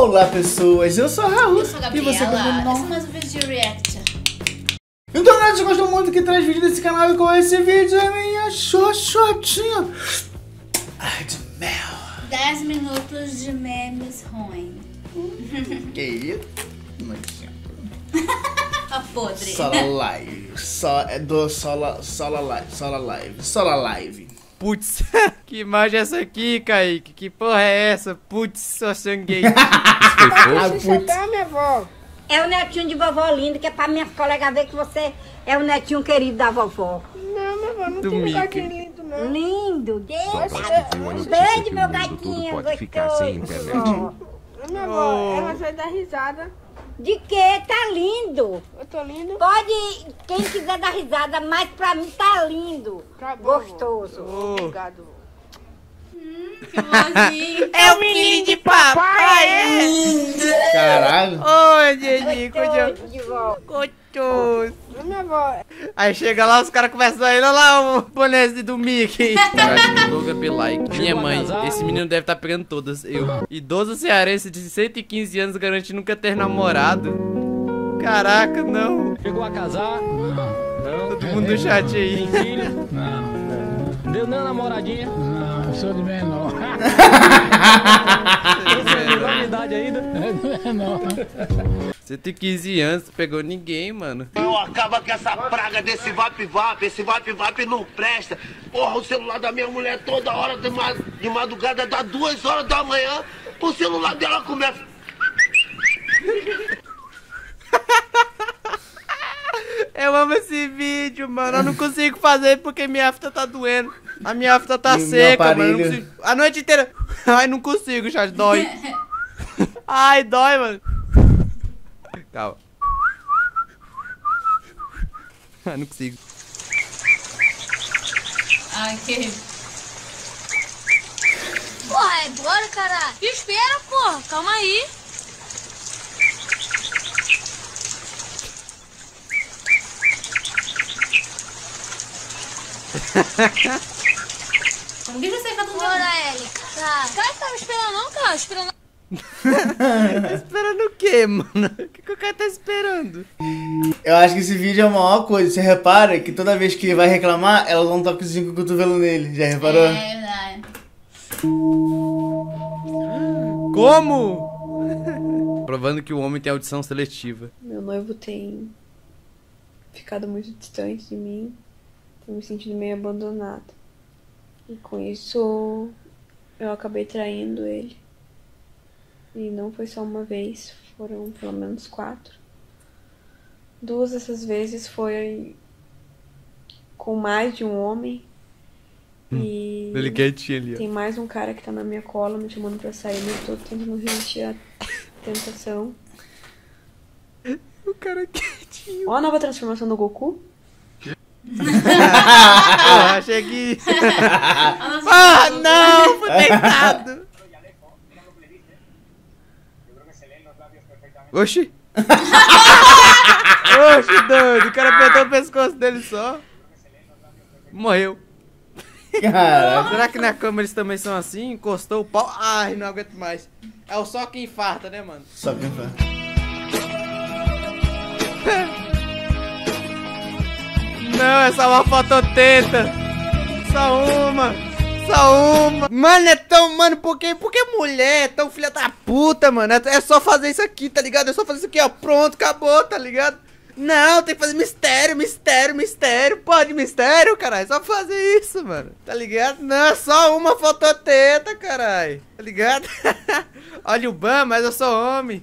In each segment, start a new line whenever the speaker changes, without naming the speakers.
Olá pessoas, eu sou o Raul
Eu sou a
e você
Gabriela.
como
Esse é mais um vídeo de react.
Então galera, se gostou muito que traz vídeo desse canal e com esse vídeo é minha xoxotinha Ai de mel
10 minutos de memes ruins.
Que isso?
A podre.
Só live, só, é do só, só live, só live, só live
Putz, que imagem é essa aqui, Kaique? Que porra é essa? Putz, só sanguei.
Ah, putz.
Chutar, minha avó.
É o netinho de vovó lindo, que é pra minhas colegas ver que você é o netinho querido da vovó.
Não, minha avó, não
Do
tem lugar de lindo, não.
Lindo,
que
Um
notícia
beijo,
que
meu gatinho,
pode ficar sem
gostoso.
Minha avó, ela vai dar risada.
De que? Tá lindo.
Eu tô lindo.
Pode, quem quiser dar risada, mas pra mim tá lindo.
Tá bom,
Gostoso.
Ô,
Obrigado.
Que vozinho.
é o menino de papai!
Caralho
Oi, Didi,
Gostoso de volta.
gostoso.
Minha avó,
Aí chega lá, os caras começam a ir, olha lá o bonezinho do Mickey. Logan be like. Minha mãe, esse menino deve estar pegando todas. Eu. Idoso cearense de 115 anos garante nunca ter namorado. Caraca, não.
Chegou a casar? Não.
Todo mundo no chat aí.
Tem filho? Não. Deu nem uma namoradinha?
Não, eu sou de menor.
Tem menor idade ainda?
Não,
115 anos, tu pegou ninguém, mano.
Eu acaba com essa praga desse vap vap, esse vap vap não presta. Porra, o celular da minha mulher toda hora de, ma- de madrugada dá duas horas da manhã, o celular dela começa.
Eu amo esse vídeo, mano. Eu não consigo fazer porque minha afta tá doendo. A minha afta tá
E
seca, mano. Eu não
aparelho?
consigo. A noite inteira. Ai, não consigo, chat. Dói. Ai, dói, mano. Calma. Ai, não consigo.
Ai, que... Porra, é agora, caralho. Espera, porra. Calma aí. Como que você fica tão Bora, Eli. Tá. Cara, você tava esperando não, cara? Esperando
Tá esperando o quê, mano? O que, que o cara tá esperando?
Eu acho que esse vídeo é a maior coisa, você repara que toda vez que vai reclamar, ela dá um toquezinho com o cotovelo nele, já reparou?
É verdade.
Como? Provando que o homem tem audição seletiva.
Meu noivo tem ficado muito distante de mim, tô me sentindo meio abandonada. E com isso eu acabei traindo ele. E não foi só uma vez, foram pelo menos quatro. Duas dessas vezes foi com mais de um homem. E
Ele quietinho ali, ó.
tem mais um cara que tá na minha cola me chamando pra sair, mas eu tô tentando resistir à tentação.
O cara quietinho.
Ó a nova transformação do Goku.
Ah, achei que. ah, não! Fui deitado! Oxi! Oxi, doido! O cara apertou o pescoço dele só. Morreu.
Caraca.
Será que na cama eles também são assim? Encostou o pau. Ai, não aguento mais. É o só que infarta, né, mano?
Só quem faz.
Não, é só uma fototeta. Só uma. Só uma. Mano, é tão. Mano, por que, por que mulher é tão filha da puta, mano? É, é só fazer isso aqui, tá ligado? É só fazer isso aqui, ó. Pronto, acabou, tá ligado? Não, tem que fazer mistério, mistério, mistério. Pode mistério, caralho. É só fazer isso, mano. Tá ligado? Não, é só uma fototeta, caralho. Tá ligado? Olha o ban, mas eu sou homem.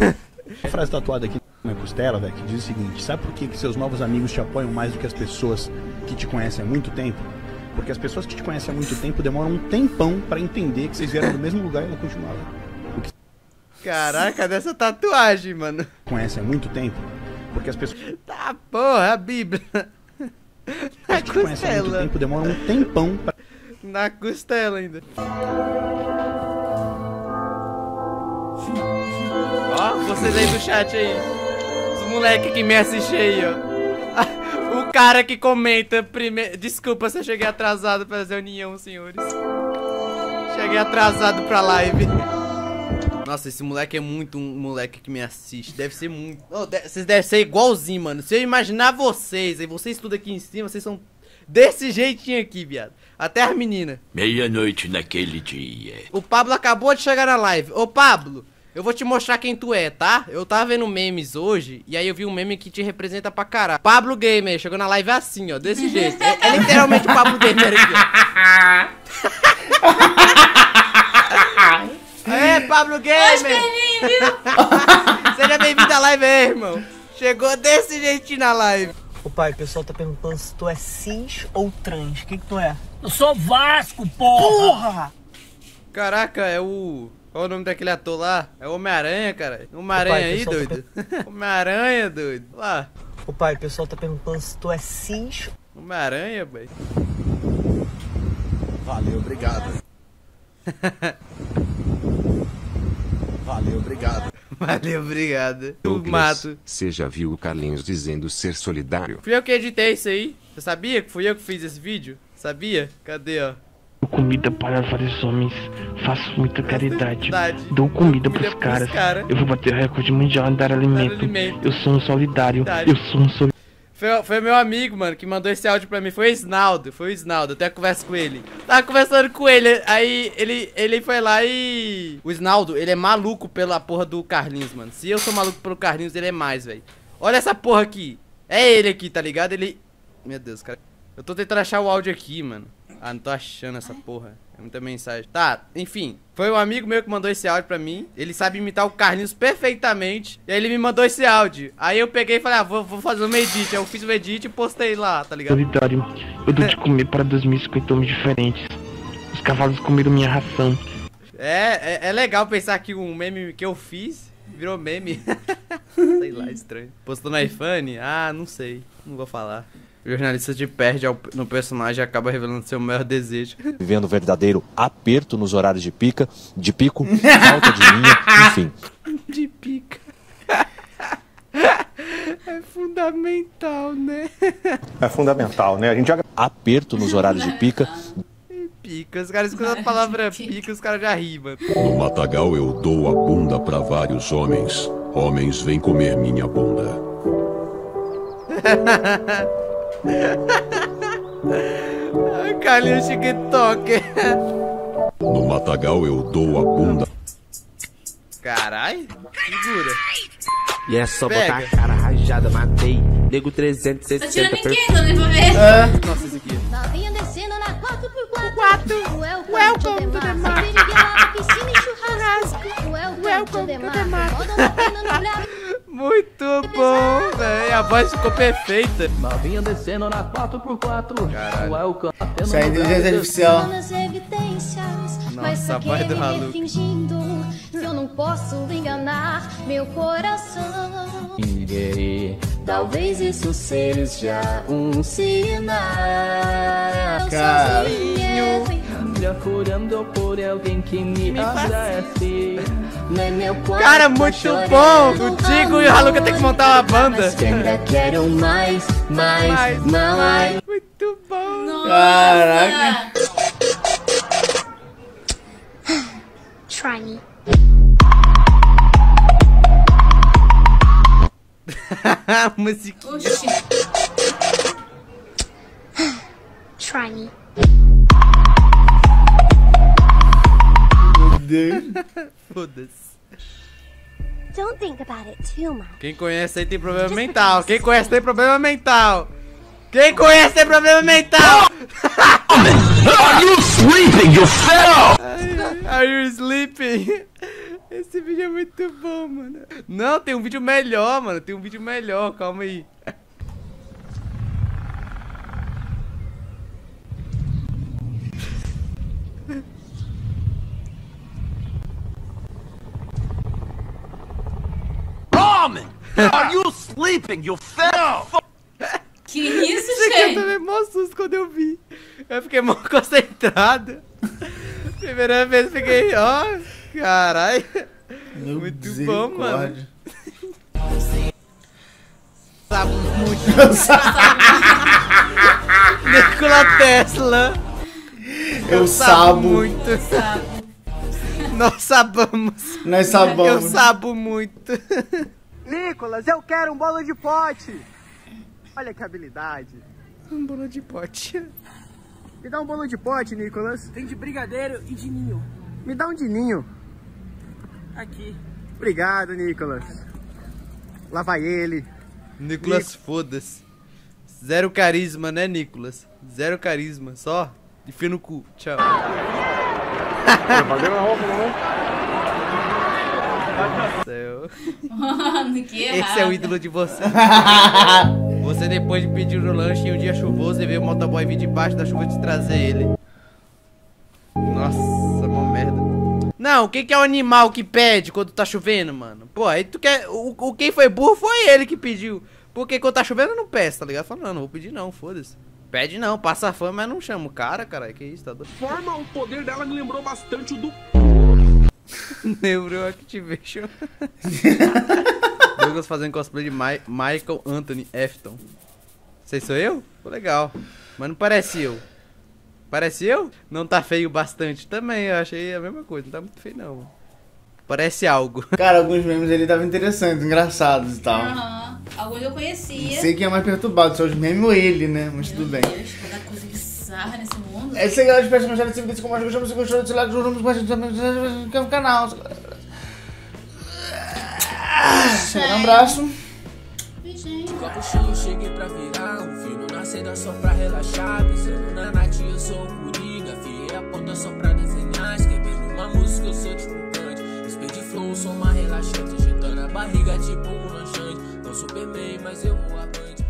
Uma frase tatuada aqui na costela, velho, que diz o seguinte: Sabe por que, que seus novos amigos te apoiam mais do que as pessoas que te conhecem há muito tempo? Porque as pessoas que te conhecem há muito tempo demoram um tempão pra entender que vocês vieram do mesmo lugar e não continuaram. Que
Caraca, cadê essa tatuagem, mano?
conhecem há muito tempo? Porque as pessoas
Tá porra, a Bíblia. Na
que há muito
costela.
tempo demoram um tempão pra
Na costela ainda. Ó, vocês aí do chat aí. Os moleque que me assiste aí, ó. O cara que comenta primeiro. Desculpa se eu cheguei atrasado pra reunião, senhores. Cheguei atrasado pra live. Nossa, esse moleque é muito um moleque que me assiste. Deve ser muito. Ô, de- Vocês devem ser igualzinho, mano. Se eu imaginar vocês, aí vocês tudo aqui em cima, vocês são desse jeitinho aqui, viado. Até as meninas.
Meia-noite naquele dia.
O Pablo acabou de chegar na live. Ô, Pablo, eu vou te mostrar quem tu é, tá? Eu tava vendo memes hoje, e aí eu vi um meme que te representa pra caralho. Pablo Gamer, chegou na live assim, ó, desse jeito. É, é literalmente o Pablo Gamer aqui. É, Pablo Gamer! Seja bem-vindo à live aí, irmão. Chegou desse jeitinho na live.
Ô pai, o pessoal tá perguntando se tu é cis ou trans. O que que tu é?
Eu sou Vasco, porra!
Porra!
Caraca, é o. Qual o nome daquele ator lá? É o Homem-Aranha, cara. Homem-Aranha aí,
pessoal, tá
doido. Homem-Aranha, doido. Lá.
Ô pai, o pessoal tá perguntando se tu é cis.
Homem-Aranha, velho.
Valeu, obrigado. Valeu, obrigado.
Valeu, obrigado.
Douglas,
mato.
Você já viu o Carlinhos dizendo ser solidário?
Fui eu que editei isso aí. Você sabia que fui eu que fiz esse vídeo? Sabia? Cadê, ó?
Dou comida para vários homens, faço muita caridade.
verdade.
Dou comida, pros caras.
cara.
Eu vou bater o recorde mundial em dar alimento.
alimento.
Eu sou um solidário. Eu sou um solidário.
Foi, foi meu amigo, mano, que mandou esse áudio pra mim. Foi o Isnaldo, foi o Isnaldo. Eu até converso com ele. Tava conversando com ele, aí ele, ele foi lá e. O Isnaldo, ele é maluco pela porra do Carlinhos, mano. Se eu sou maluco pelo Carlinhos, ele é mais, velho. Olha essa porra aqui. É ele aqui, tá ligado? Ele. Meu Deus, cara. Eu tô tentando achar o áudio aqui, mano. Ah, não tô achando essa porra. É muita mensagem. Tá, enfim. Foi um amigo meu que mandou esse áudio pra mim. Ele sabe imitar o Carlinhos perfeitamente. E aí ele me mandou esse áudio. Aí eu peguei e falei, ah, vou, vou fazer um edit. Aí eu fiz o edit e postei lá, tá ligado?
solidário. Eu dou de comer para 2.050 homens diferentes. Os cavalos comeram minha ração.
É, é, é legal pensar que um meme que eu fiz virou meme. sei lá, estranho. Postou no iPhone? Ah, não sei. Não vou falar. O jornalista te perde ao- no personagem e acaba revelando seu maior desejo.
Vivendo um verdadeiro aperto nos horários de pica, de pico, falta de linha, enfim.
De pica. É fundamental, né?
É fundamental, né? A gente joga aperto nos horários de pica.
Pica. Os caras escutam a palavra pica, os caras já rim, mano.
No matagal eu dou a bunda pra vários homens. Homens vêm comer minha bunda.
Carlinhos TikTok.
No matagal eu dou a bunda.
Carai, segura.
E é só
Pega.
botar a cara rajada, matei. Nego 360.
Tá tirando
per-
ninguém, né, pra ver?
É. Nossa, esse aqui.
Novinha descendo na 4x4. Welcome, to the mar. piscina e churrasco. Welcome, to the mar. Moda latina no.
Muito bom, velho. A voz ficou perfeita.
Novinha descendo na 4x4.
Caralho.
Isso é inteligência artificial.
Nas evidências, mas
Nossa,
pra
a
que
voz do
se eu não posso enganar meu coração? Talvez isso seja um sinal.
Carinho.
Procurando por alguém que me abrace.
Nem meu quarto
Cara, muito bom. O Digo e o Haluca tem que montar uma banda.
Mas ainda quero mais, mais, mais.
Muito bom.
Caraca.
Try me.
Musiquinha.
Try me.
Deus.
Foda-se.
Don't think about it too much.
Quem conhece aí tem problema mental. Quem conhece tem problema mental. Quem conhece tem problema mental.
Are you sleeping, you fell?
Are you sleeping? Esse vídeo é muito bom, mano. Não, tem um vídeo melhor, mano. Tem um vídeo melhor, calma aí.
Ramen! Are you sleeping, you fell?
Que isso,
aqui eu tomei mó susto quando eu vi. Eu fiquei mó concentrado. Primeira vez eu fiquei, ó, caralho. Muito bom, mano. Sabe muito. Nikola Tesla.
Eu sabo.
muito. Nós sabamos.
Nós sabamos.
Eu sabo muito.
Nicolas, eu quero um bolo de pote. Olha que habilidade.
Um bolo de pote.
Me dá um bolo de pote, Nicolas. Tem de brigadeiro e de ninho. Me dá um de ninho. Aqui. Obrigado, Nicolas. Lá vai ele.
Nicolas, foda-se. Zero carisma, né, Nicolas? Zero carisma, só enfia no cu. Tchau. Céu.
Mano, que
Esse é
errado.
o ídolo de você. você depois de pedir o lanche em um dia chuvoso e ver o motoboy vir debaixo da chuva te trazer ele. Nossa, uma merda. Não, o que, que é o animal que pede quando tá chovendo, mano? Pô, aí tu quer. O, o quem foi burro foi ele que pediu. Porque quando tá chovendo não peça, tá ligado? Fala, não, não vou pedir não, foda-se. Pede não, passa fama, mas não chama o cara, caralho. Que isso, tá doido?
Forma, o poder dela me lembrou bastante o do.
Neuro Activation. Douglas fazendo cosplay de Mi- Michael Anthony Afton. Sei sou eu? Pô, legal. Mas não parece eu. Parece eu? Não tá feio bastante também, eu achei a mesma coisa. Não tá muito feio não. mano. Parece algo.
Cara, alguns memes ele estavam interessantes, engraçados e tal.
Aham. Alguns eu conhecia.
Sei quem é mais perturbado, é os memes ou ele, né? Mas tudo bem.
Deus, cada coisa bizarra nesse mundo.
É isso aí, galera. Vocês tenham gostado. Se como gostamos, se gostou, se like, juramos, bastante também no canal. Um abraço.
Copo cheio, cheguei pra virar. Um filho nascendo só pra relaxar. Pensando na Nath, eu sou o Coringa. Fiei a ponta só pra desenhar. Escrevendo uma música, eu sou tipo grande. Speed flow, sou uma relaxante. Agitando a barriga tipo um lanchante. Não Superman, mas eu vou avante.